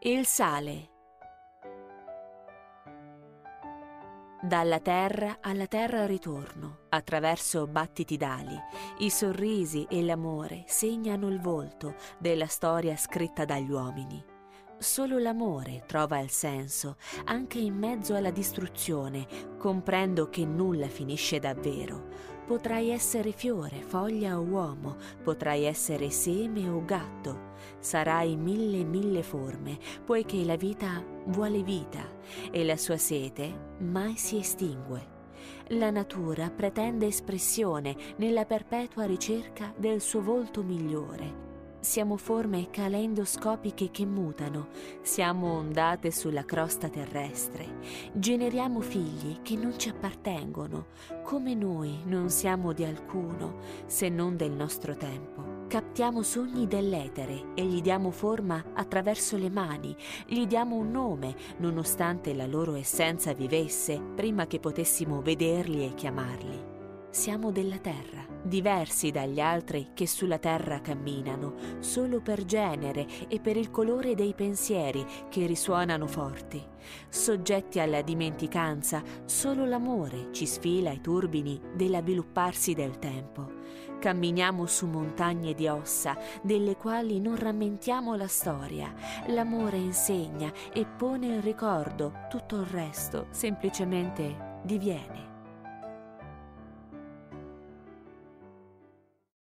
Il sale. Dalla terra alla terra ritorno, attraverso battiti d'ali, i sorrisi e l'amore segnano il volto della storia scritta dagli uomini. Solo l'amore trova il senso, anche in mezzo alla distruzione, comprendo che nulla finisce davvero. Potrai essere fiore, foglia o uomo, potrai essere seme o gatto. Sarai mille mille forme, poiché la vita vuole vita e la sua sete mai si estingue. La natura pretende espressione nella perpetua ricerca del suo volto migliore siamo forme calendoscopiche che mutano, siamo ondate sulla crosta terrestre, generiamo figli che non ci appartengono, come noi non siamo di alcuno se non del nostro tempo. Captiamo sogni dell'etere e gli diamo forma attraverso le mani, gli diamo un nome, nonostante la loro essenza vivesse prima che potessimo vederli e chiamarli. Siamo della terra, diversi dagli altri che sulla terra camminano, solo per genere e per il colore dei pensieri che risuonano forti. Soggetti alla dimenticanza, solo l'amore ci sfila ai turbini dell'avvilupparsi del tempo. Camminiamo su montagne di ossa, delle quali non rammentiamo la storia. L'amore insegna e pone in ricordo, tutto il resto semplicemente diviene.